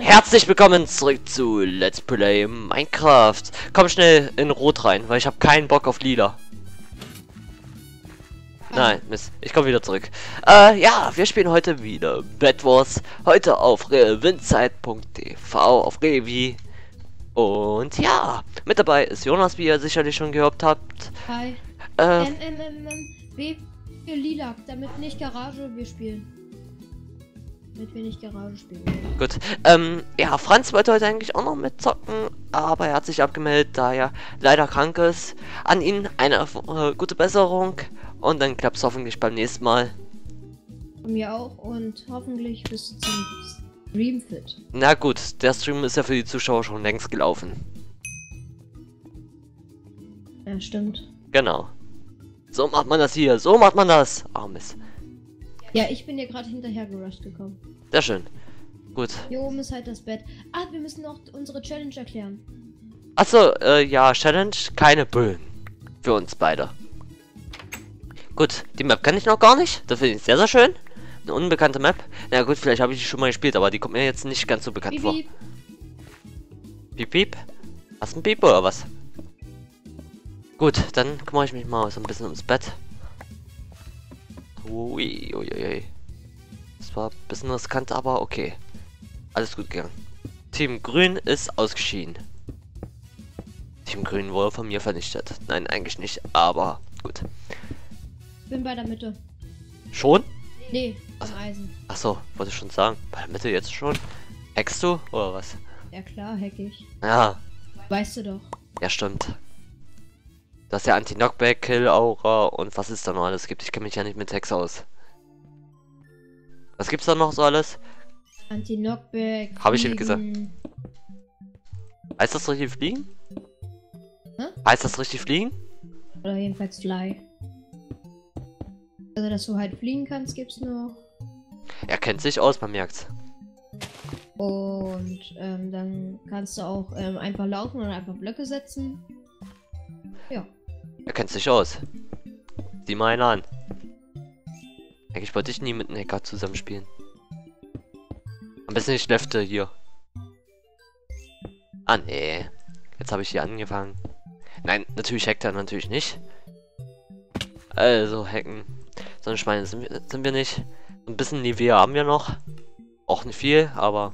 Herzlich willkommen zurück zu Let's Play Minecraft. Komm schnell in Rot rein, weil ich habe keinen Bock auf Lila. Nein, Mist. Ich komme wieder zurück. Äh, ja, wir spielen heute wieder Bed Wars. Heute auf rewindzeit.tv, auf Revi. Und ja, mit dabei ist Jonas, wie ihr sicherlich schon gehört habt. Hi. Äh, Ähm, ähm, ähm, ähm, W für Lila, damit nicht Garage wir spielen. Damit wir nicht Garage spielen. Gut. Ähm, ja, Franz wollte heute eigentlich auch noch mitzocken, aber er hat sich abgemeldet, da er leider krank ist. An ihn eine äh, gute Besserung und dann klappt es hoffentlich beim nächsten Mal. Mir auch und hoffentlich bis zum Stream fit. Na gut, der Stream ist ja für die Zuschauer schon längst gelaufen. Ja, stimmt. Genau. So macht man das hier, so macht man das. Oh Mist. Ja, ich bin dir gerade hinterher gerusht gekommen. Sehr schön. Gut. Hier oben ist halt das Bett. Ah, wir müssen noch unsere Challenge erklären. Achso, äh, ja, Challenge, keine Bullen. Für uns beide. Gut, die Map kann ich noch gar nicht. Das finde ich sehr, sehr schön. Eine unbekannte Map. Na gut, vielleicht habe ich die schon mal gespielt, aber die kommt mir jetzt nicht ganz so bekannt Piep, vor. piep. Piep, piep. Hast du ein Piep oder was? Gut, dann kümmere ich mich mal so ein bisschen ums Bett. Ui, ui, ui. Das war ein bisschen riskant, aber okay. Alles gut gegangen. Team Grün ist ausgeschieden. Team Grün wurde von mir vernichtet. Nein, eigentlich nicht, aber gut. Bin bei der Mitte. Schon? Nee, am Eisen. Achso, wollte ich schon sagen. Bei der Mitte jetzt schon? Hackst du? Oder was? Ja klar, hack ich. Ja, Weißt du doch. Ja, stimmt. Das ist ja Anti-Knockback, Kill-Aura und was es da noch alles gibt. Ich kenne mich ja nicht mit Hex aus. Was gibt's da noch so alles? Anti-Knockback. Hab ich eben gesagt. Heißt das richtig fliegen? Hä? Heißt das richtig fliegen? Oder jedenfalls Fly. Also, dass du halt fliegen kannst, gibt's noch. Er kennt sich aus, man merkt's. Und ähm, dann kannst du auch ähm, einfach laufen und einfach Blöcke setzen. Ja. Er kennt sich aus. Sieh mal einen an. Eigentlich wollte ich nie mit einem Hacker zusammenspielen. Am besten ich lefte hier. Ah, nee. Jetzt habe ich hier angefangen. Nein, natürlich hackt er natürlich nicht. Also, hacken. So eine Schweine sind wir, sind wir nicht. Ein bisschen Nivea haben wir noch. Auch nicht viel, aber...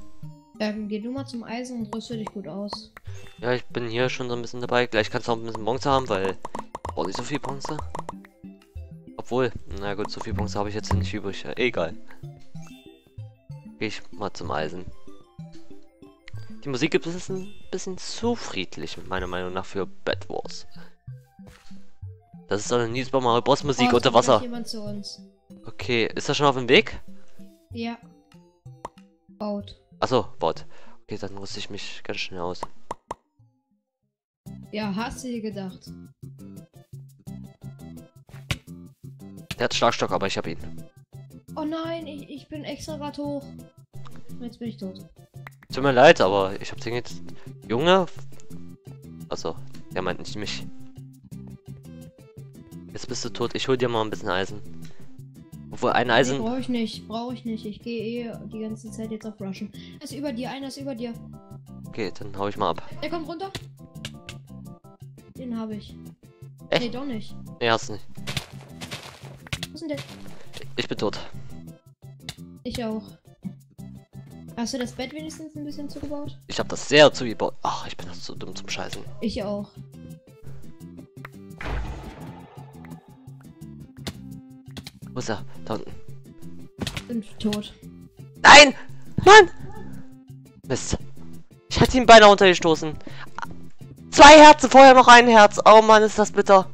Ähm, geh du mal zum Eisen und rüste dich gut aus. Ja, ich bin hier schon so ein bisschen dabei. Gleich kannst du auch ein bisschen Bronze haben, weil... Oh, nicht so viel Bronze. Obwohl, na gut, so viel Bronze habe ich jetzt nicht übrig. Egal. Geh ich mal zum Eisen. Die Musik gibt es ein bisschen zu friedlich, meiner Meinung nach, für Bad Wars. Das ist eine Niesbaumer Bossmusik Oh, unter Wasser. Okay, ist er schon auf dem Weg? Ja. Baut. Achso, Bot. Okay, dann rüste ich mich ganz schnell aus. Ja, hast du dir gedacht. Der hat Schlagstock, aber ich habe ihn. Oh nein, ich, ich bin extra grad hoch. Jetzt bin ich tot. Tut mir leid, aber ich hab den jetzt. Junge? Achso, der meint nicht mich. Jetzt bist du tot. Ich hol dir mal ein bisschen Eisen. Obwohl ein Nee, Eisen. brauche ich nicht, brauche ich nicht. Ich gehe eh die ganze Zeit jetzt auf Rushen. Er ist über dir, einer ist über dir. Okay, dann hau ich mal ab. Der kommt runter. Den habe ich. Echt? Nee, doch nicht. Nee, hast nicht. Denn der? Ich bin tot. Ich auch. Hast du das Bett wenigstens ein bisschen zugebaut? Ich hab das sehr zugebaut. Ach, ich bin das so dumm zum Scheißen. Ich auch. Wo ist er? Da unten. Sind tot. Nein! Mann! Mist. Ich hätte ihn beinahe untergestoßen. Zwei Herzen, vorher noch ein Herz. Oh Mann, ist das bitter.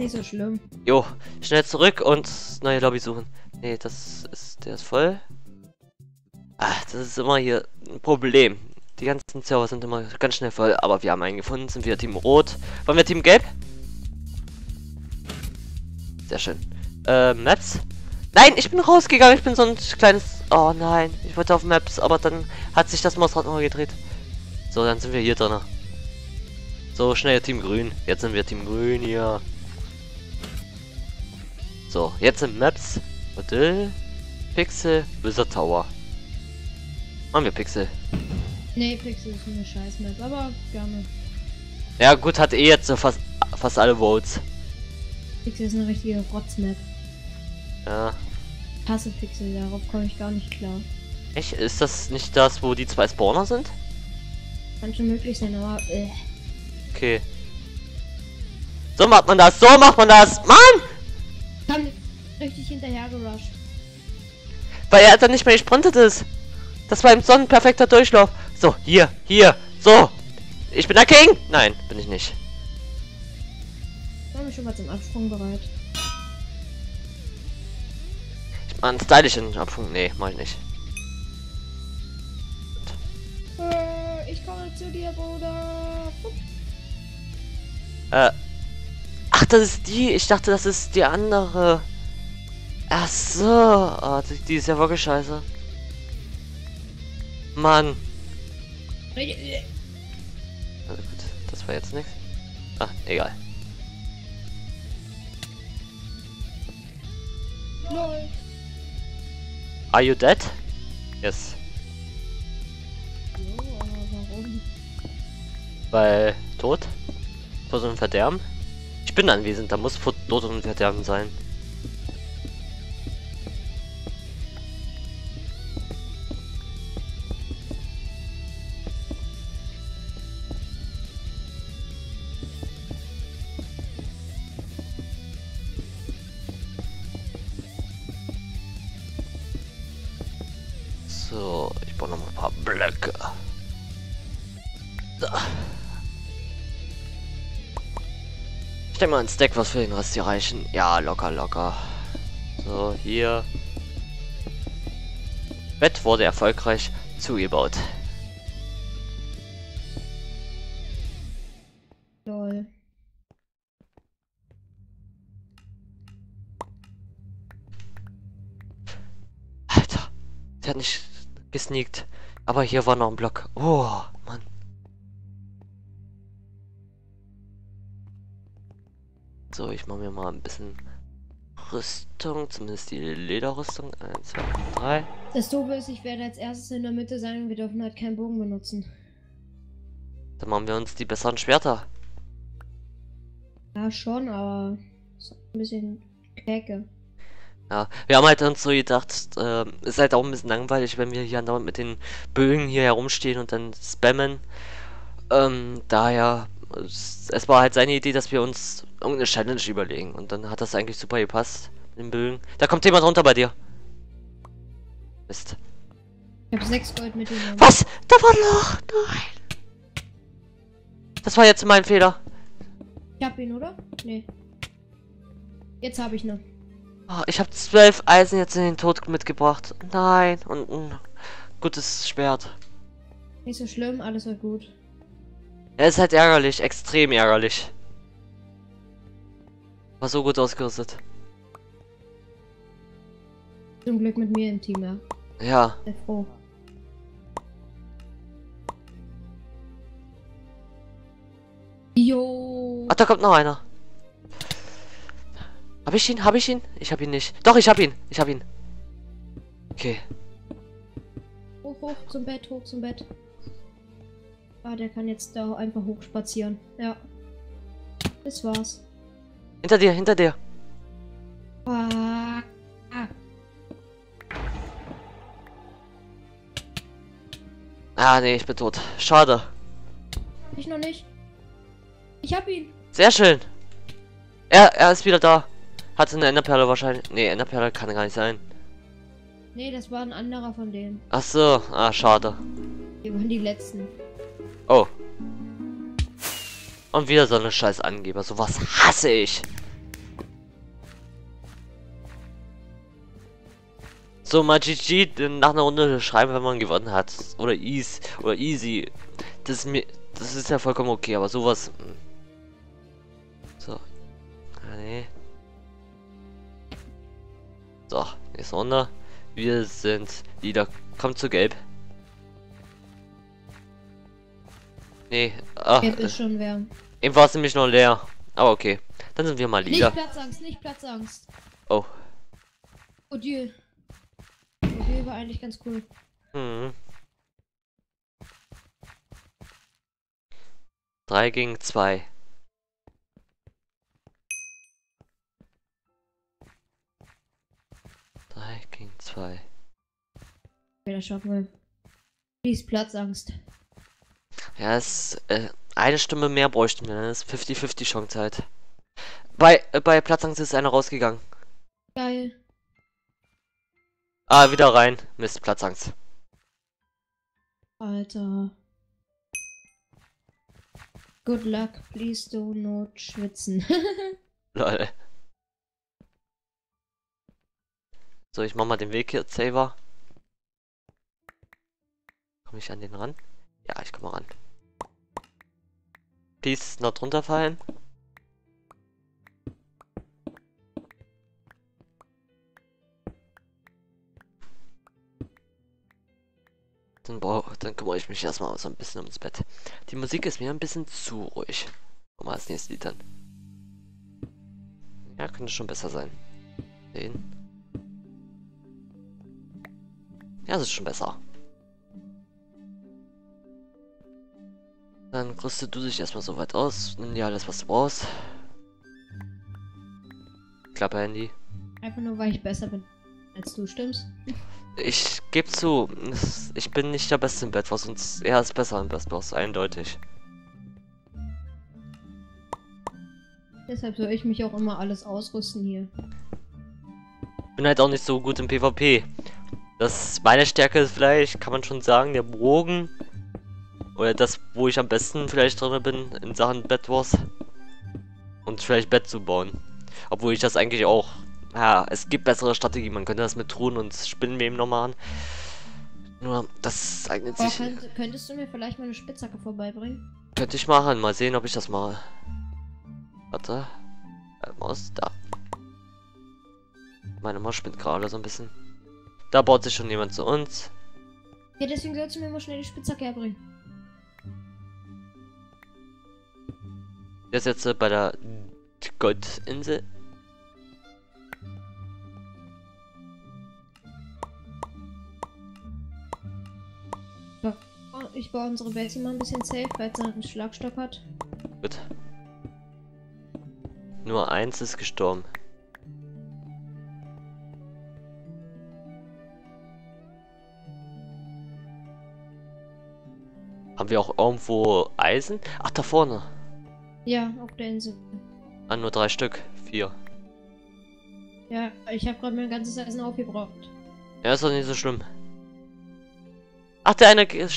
Nicht so schlimm. Jo, schnell zurück und neue Lobby suchen. Nee, das ist. Der ist voll. Ah, das ist immer hier ein Problem. Die ganzen Server sind immer ganz schnell voll, aber wir haben einen gefunden. Sind wir Team Rot? Wollen wir Team Gelb? Sehr schön. Äh, Maps? Nein, ich bin rausgegangen. Ich bin so ein kleines. Oh nein, ich wollte auf Maps, aber dann hat sich das Mausrad nochmal gedreht. So, dann sind wir hier drin. So, schnell Team Grün. Jetzt sind wir Team Grün hier. So, jetzt sind Maps. Modell. Pixel. Wizard Tower. Machen wir Pixel. Nee, Pixel ist eine Scheiß-Map, aber gerne. Ja gut, hat eh jetzt so fast, fast alle Votes. Pixel ist eine richtige Rotz-Map. Ja. Hasse Pixel, darauf komme ich gar nicht klar. Echt? Ist das nicht das, wo die zwei Spawner sind? Kann schon möglich sein, aber äh. Okay. So macht man das, so macht man das! Mann! Richtig hinterher gerusht. Weil er dann nicht mehr gesprintet ist. Das war im Sonnen perfekter Durchlauf. So, hier, hier, so. Ich bin der King! Nein, bin ich nicht. Ich war mich schon mal zum Absprung bereit. Ich mach einen stylischen Abfunk. Nee, mach ich nicht. Äh, ich komme zu dir, Bruder. Hup. Äh. Ach, das ist die. Ich dachte, das ist die andere. Ach so. Oh, die, die ist ja wirklich scheiße. Mann. Also gut, das war jetzt nichts. Ah, egal. Lol. Are you dead? Yes. Weil tot? Tod und Verderben? Ich bin anwesend, da muss Tod und Verderben sein. Mal ein Stack, was für den Rest hier reichen. Ja, locker, locker. So, hier. Bett wurde erfolgreich zugebaut. Lol. Alter, der hat nicht gesneakt. Aber hier war noch ein Block. Oh, Mann. So, ich mache mir mal ein bisschen Rüstung, zumindest die Lederrüstung. 1, 2, 3. Das Doofe ist, ich werde als erstes in der Mitte sein und wir dürfen halt keinen Bogen benutzen. Dann machen wir uns die besseren Schwerter. Ja, schon, aber ist ein bisschen Käke. Ja, wir haben halt uns so gedacht, ähm, ist halt auch ein bisschen langweilig, wenn wir hier andauernd mit den Bögen hier herumstehen und dann spammen. Ähm, daher, es war halt seine Idee, dass wir uns irgendeine Challenge überlegen. Und dann hat das eigentlich super gepasst mit den Bögen. Da kommt jemand runter bei dir. Mist. Ich habe sechs Gold mitgenommen. Was? Da war ein Loch! Nein! Das war jetzt mein Fehler. Ich hab ihn, oder? Nee. Jetzt habe ich noch. Oh, ich habe zwölf Eisen jetzt in den Tod mitgebracht. Nein. Und ein gutes Schwert. Nicht so schlimm, alles wird gut. Er ist halt ärgerlich, extrem ärgerlich. War so gut ausgerüstet. Zum Glück mit mir im Team, ja. Ja, Sehr froh. Jo. ach, da kommt noch einer. Hab ich ihn? Hab ich ihn? Ich hab ihn nicht. Doch, ich hab ihn. Ich hab ihn. Okay. Hoch, hoch zum Bett, hoch zum Bett. Ah, der kann jetzt da einfach hochspazieren. Ja. Das war's. Hinter dir, hinter dir. Ah. ah. Nee, ich bin tot. Schade. Ich noch nicht. Ich hab ihn. Sehr schön. Er, er ist wieder da. Hatte eine Enderperle wahrscheinlich. Nee, Enderperle kann gar nicht sein. Nee, das war ein anderer von denen. Ach so. Ah, schade. Die waren die letzten. Oh. Und wieder so eine scheiß Angeber. Sowas hasse ich. So mal GG nach einer Runde schreiben, wenn man gewonnen hat. Oder easy. Oder easy. Das ist mir. Das ist ja vollkommen okay, aber sowas. mm. So. Ah, nee. So, nächste Runde. Wir sind wieder. Kommt zu gelb. Nee, ach. Jetzt ist schon wärm. Eben war es nämlich noch leer. Aber okay. Dann sind wir mal lila. Nicht Platzangst, nicht Platzangst. Oh. Odile. Odile war eigentlich ganz cool. Hm. 3 gegen 2. Drei gegen zwei. Okay, das schaffen wir. Dies Platzangst. Ja, es äh, eine Stimme mehr bräuchten wir, dann ist 50-50 Chance halt. Bei, äh, bei Platzangst ist einer rausgegangen. Geil. Ah, wieder rein. Mist, Platzangst. Alter. Good luck, please do not schwitzen. Lol. So, ich mach mal den Weg hier, Saver. Komme ich an den ran? Ja, ich komme ran. Please, noch drunter fallen. Dann, dann kümmere ich mich erstmal so ein bisschen ums Bett. Die Musik ist mir ein bisschen zu ruhig. Mal als nächstes Lied dann. Ja, könnte schon besser sein. Den. Ja, das ist schon besser. Dann rüstet du dich erstmal so weit aus. Nimm dir alles, was du brauchst. Klappe Handy. Einfach nur, weil ich besser bin als du, stimmst? Ich gebe zu, ich bin nicht der Beste im Bett, was uns er ist besser im Best Boss, eindeutig. Deshalb soll ich mich auch immer alles ausrüsten hier. Bin halt auch nicht so gut im PvP. Das meine Stärke ist vielleicht, kann man schon sagen, der Bogen. Oder das, wo ich am besten vielleicht drin bin in Sachen Bed Wars. Und vielleicht Bett zu bauen. Obwohl ich das eigentlich auch ja, es gibt bessere Strategien. Man könnte das mit Truhen und Spinnenweben noch machen. Nur, das eignet sich. Könnt, könntest du mir vielleicht mal eine Spitzhacke vorbeibringen? Könnte ich machen. Mal sehen, ob ich das mache. Warte. Äh, Maus, da. Meine Maus spinnt gerade so ein bisschen. Da baut sich schon jemand zu uns. Ja, deswegen sollst du mir mal schnell die Spitzhacke herbringen. Der ist jetzt äh, bei der Gottinsel. Ich baue unsere Base mal ein bisschen safe, weil sie einen Schlagstock hat. Gut. Nur eins ist gestorben. Haben wir auch irgendwo Eisen? Ach, da vorne. Ja, auf der Insel. Ah, nur drei Stück. Vier. Ja, ich habe gerade mein ganzes Eisen aufgebraucht. Ja, ist doch nicht so schlimm. Ach, der eine äh,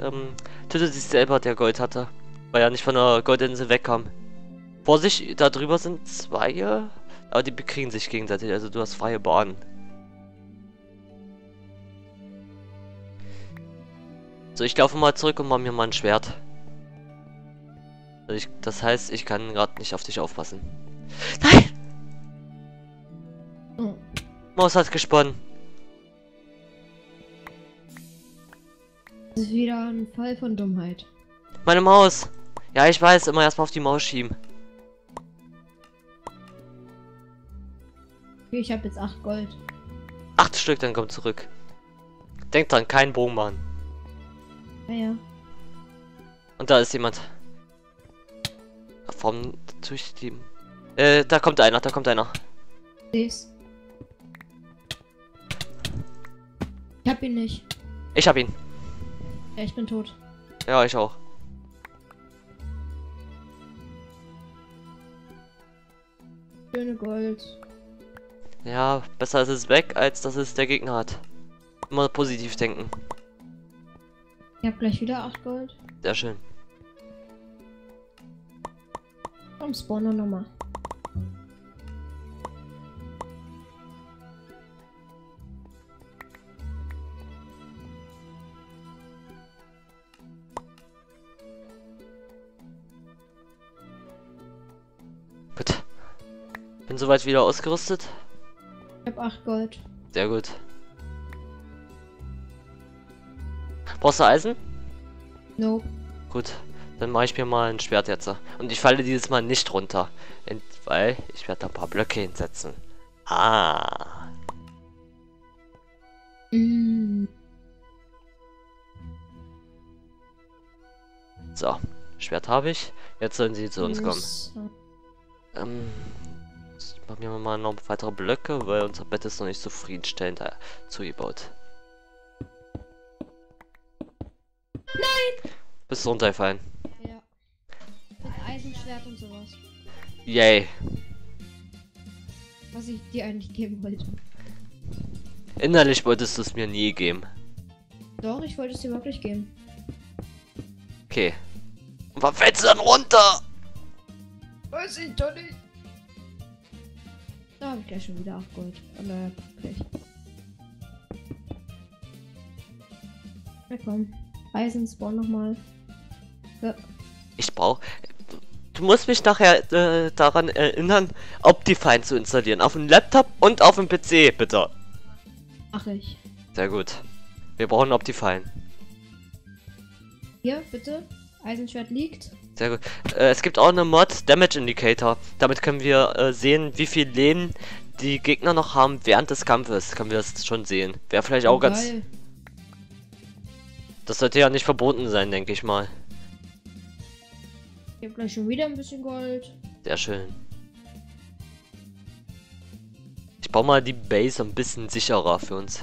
ähm, tötet sich selber, der Gold hatte. Weil er nicht von der Goldinsel wegkam. Vorsicht, da drüber sind zwei, aber die bekriegen sich gegenseitig, also du hast freie Bahn. So, ich laufe mal zurück und mache mir mal ein Schwert. Also ich, das heißt, ich kann gerade nicht auf dich aufpassen. Nein! Maus hat gesponnen. Das ist wieder ein Fall von Dummheit. Meine Maus. Ja, ich weiß, immer erstmal auf die Maus schieben. Okay, ich habe jetzt 8 Gold. Acht Stück, dann kommt zurück. Denkt dran, kein Bogen machen. Ja, ja. Und da ist jemand. Vom durch die. Äh, da kommt einer, da kommt einer. Seh's. Ich hab ihn nicht. Ich hab ihn. Ja, ich bin tot. Ja, ich auch. Schöne Gold. Ja, besser ist es weg, als dass es der Gegner hat. Immer positiv denken. Ich hab gleich wieder 8 Gold. Sehr schön. Komm, Spawner nochmal. Bin soweit wieder ausgerüstet. Ich hab 8 Gold. Sehr gut. Brauchst du Eisen? Nope. Gut, dann mache ich mir mal ein Schwert jetzt. Und ich falle dieses Mal nicht runter. Weil ich werde ein paar Blöcke hinsetzen. Ah. Mm. So. Schwert habe ich. Jetzt sollen sie zu uns kommen. Ähm, jetzt machen wir mal noch weitere Blöcke, weil unser Bett ist noch nicht zufriedenstellend äh, zugebaut. Nein! Bist du runtergefallen. Eisenschwert und sowas. Yay. Was ich dir eigentlich geben wollte. Innerlich wolltest du es mir nie geben. Doch, ich wollte es dir wirklich geben. Okay. Und wann fällst du dann runter? Weiß ich doch nicht. Da habe ich gleich schon wieder 8 Gold. Daher, Pech. Ja, komm. Eisen spawn nochmal. Ja. Ich brauch. Du musst mich nachher äh, daran erinnern, Optifine zu installieren. Auf dem Laptop und auf dem PC, bitte. Mach ich. Sehr gut. Wir brauchen Optifine. Hier, bitte. Eisenschwert liegt. Sehr gut. Äh, es gibt auch eine Mod Damage Indicator. Damit können wir äh, sehen, wie viel Leben die Gegner noch haben während des Kampfes. Können wir das schon sehen. Wäre vielleicht auch ganz. Geil. Das sollte ja nicht verboten sein, denke ich mal. Ich gleich schon wieder ein bisschen Gold. Sehr schön. Ich baue mal die Base ein bisschen sicherer für uns.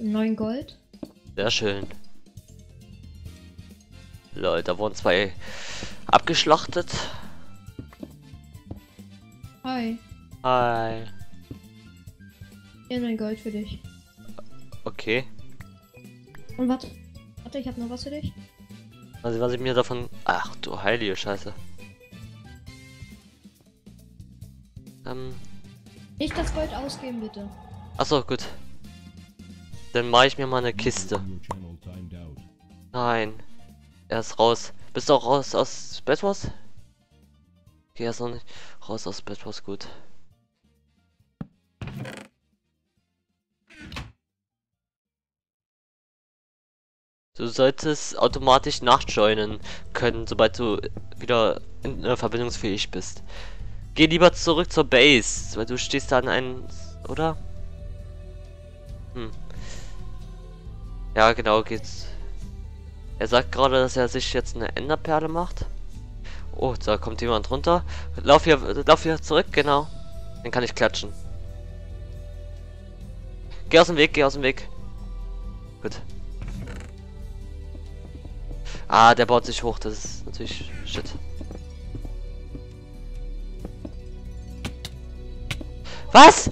9 Gold. Sehr schön. Lol, da wurden zwei abgeschlachtet. Hi. Hi. Hier 9 Gold für dich. Okay. Und warte. Warte, ich hab noch was für dich. Also was ich mir davon... Ach du heilige Scheiße. Ähm... Nicht das Gold ausgeben, bitte. Achso, gut. Dann mache ich mir mal eine Kiste. Nein. Er ist raus. Bist du auch raus aus Wars? Okay, er ist noch nicht raus aus Bed Wars, gut. Du solltest automatisch nachjoinen können, sobald du wieder in, äh, verbindungsfähig bist. Geh lieber zurück zur Base, weil du stehst da an einem, oder? Hm. Ja, genau, geht's. Er sagt gerade, dass er sich jetzt eine Enderperle macht. Oh, da kommt jemand runter. Lauf hier, lauf hier zurück, genau. Den kann ich klatschen. Geh aus dem Weg, geh aus dem Weg. Gut. Ah, der baut sich hoch, das ist natürlich shit. Was?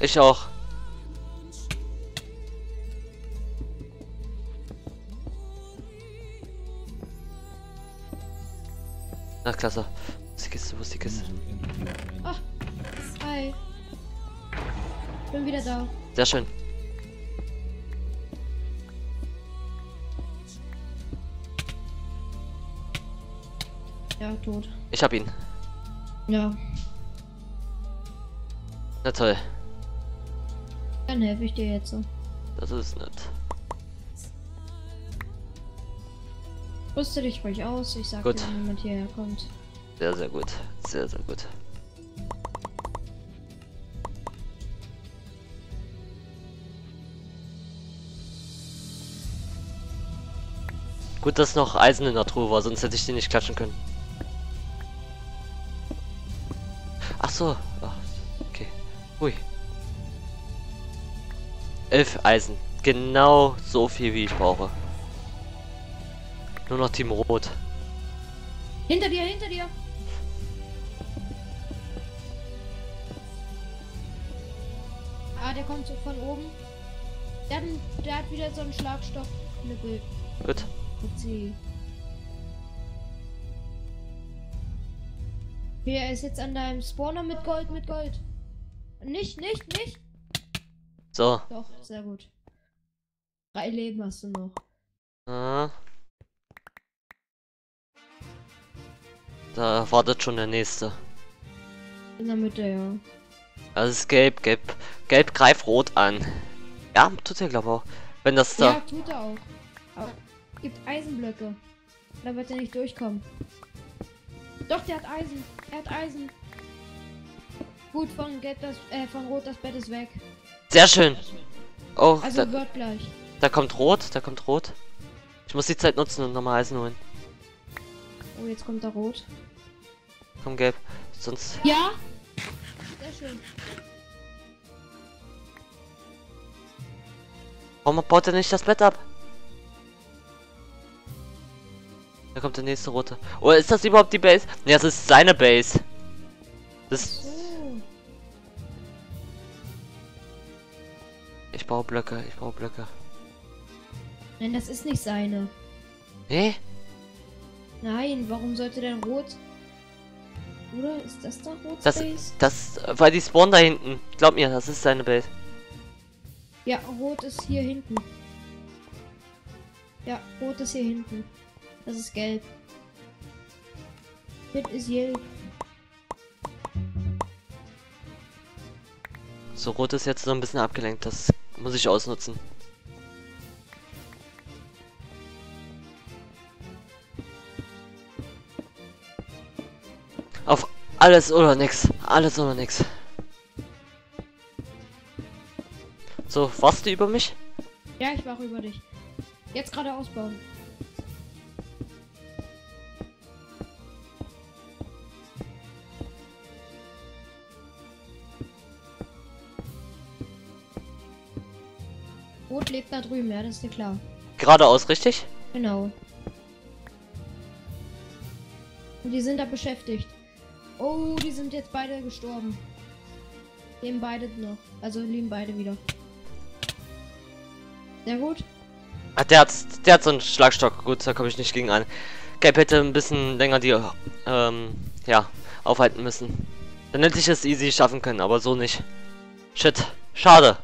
Ich auch. Na klasse. Wo ist die Kiste? Wo ist die Kiste? Ah. Hi. Bin wieder da. Sehr schön. Ja, tot. Ich hab ihn. Ja. Na toll. Dann helfe ich dir jetzt. Das ist nett. Rüste dich ruhig aus. Ich sag Gut. dir, wenn jemand hierher kommt. Sehr, sehr gut. Sehr, sehr gut. Gut, dass noch Eisen in der Truhe war, sonst hätte ich den nicht klatschen können. Ach so. Ach, okay. Hui. Elf Eisen. Genau so viel, wie ich brauche. Nur noch Team Rot. Hinter dir, hinter dir. Ah, der kommt so von oben. Der hat, der hat wieder so einen Schlagstoff-Knüppel. Gut. Mit C. Okay, er ist jetzt an deinem Spawner mit Gold, mit Gold. Nicht, nicht, nicht. So. Doch, sehr gut. Drei Leben hast du noch. Ah. Da wartet schon der nächste. In der Mitte, ja. Das ist gelb, gelb. Gelb greift rot an. Ja, tut er glaube auch. Wenn das da. Ja, tut er auch. Aber gibt Eisenblöcke. Da wird er nicht durchkommen. Doch, der hat Eisen. Er hat Eisen. Gut, von Gelb das, äh, von Rot das Bett ist weg. Sehr schön. Oh, Also da, wird gleich. da kommt Rot, da kommt Rot. Ich muss die Zeit nutzen und nochmal Eisen holen. Oh, jetzt kommt da Rot. Komm, Gelb. Sonst... Ja! Sehr schön. Warum baut er nicht das Bett ab? Da kommt der nächste Rote. Oder ist das überhaupt die Base? Ne, das ist seine Base. Das... So. Ich baue Blöcke, ich baue Blöcke. Nein, das ist nicht seine. Nee? Nein, warum sollte denn Rot... Oder ist das da Rot Das, Space? das, weil die spawnen da hinten. Glaub mir, das ist seine Base. Ja, Rot ist hier hinten. Ja, Rot ist hier hinten. Das ist gelb. Das ist gelb. So, Rot ist jetzt so ein bisschen abgelenkt. Das muss ich ausnutzen. Alles oder nix. Alles oder nix. So, warst du über mich? Ja, ich wache über dich. Jetzt gerade ausbauen. Rot lebt da drüben, ja, das ist dir klar. Geradeaus, richtig? Genau. Und die sind da beschäftigt. Oh, die sind jetzt beide gestorben. Leben beide noch. Also leben beide wieder. Sehr gut. Ah, der hat, der hat so einen Schlagstock. Gut, da komme ich nicht gegen an. Gelb hätte ein bisschen länger die, ähm, ja, aufhalten müssen. Dann hätte ich es easy schaffen können, aber so nicht. Shit, schade.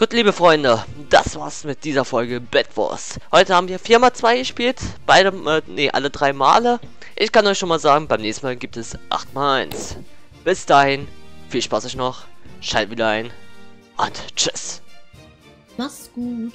Gut, liebe Freunde, das war's mit dieser Folge Bad Wars. Heute haben wir 4x2 gespielt, beide, äh, nee, alle drei Male. Ich kann euch schon mal sagen, beim nächsten Mal gibt es 8x1. Bis dahin, viel Spaß euch noch, schaltet wieder ein und tschüss. Mach's gut.